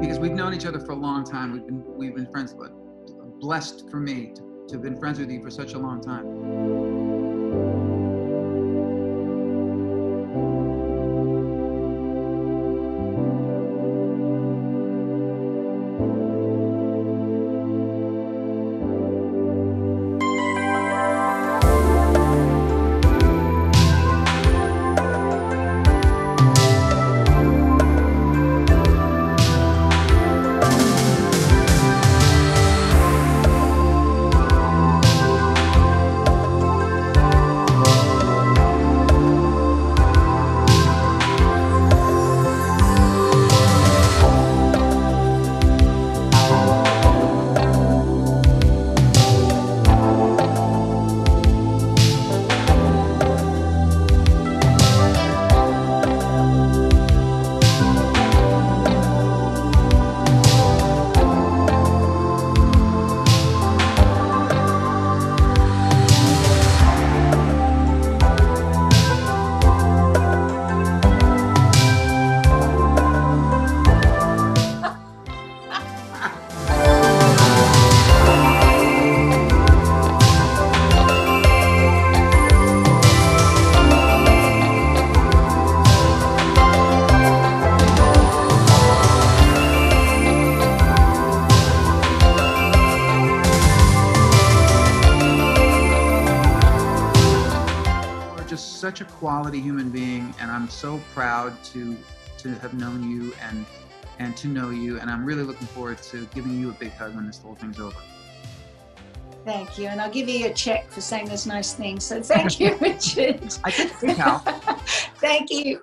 because we've known each other for a long time. We've been we've been friends, but blessed for me to, to have been friends with you for such a long time. Just such a quality human being, and I'm so proud to to have known you and and to know you. And I'm really looking forward to giving you a big hug when this whole thing's over. Thank you. And I'll give you a check for saying those nice things. So thank you, Richard. I think, thank you.